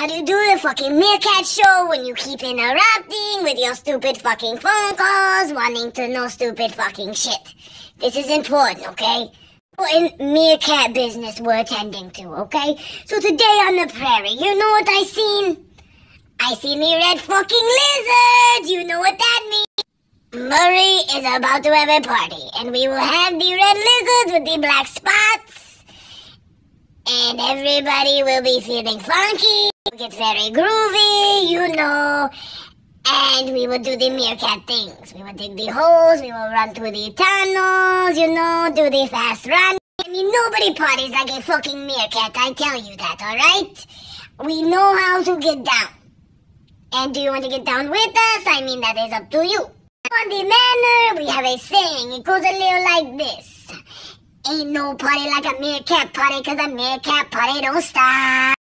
How do you do the fucking meerkat show when you keep interrupting with your stupid fucking phone calls, wanting to know stupid fucking shit? This is important, okay? Important meerkat business we're attending to, okay? So today on the prairie, you know what I seen? I seen the red fucking lizard! You know what that means? Murray is about to have a party, and we will have the red lizards with the black spots, and everybody will be feeling funky. Get very groovy, you know. And we will do the meerkat things. We will dig the holes, we will run through the tunnels, you know, do the fast run. I mean, nobody parties like a fucking meerkat, I tell you that, alright? We know how to get down. And do you want to get down with us? I mean, that is up to you. On the manor, we have a saying. It goes a little like this. Ain't no party like a meerkat party, cause a meerkat party don't stop.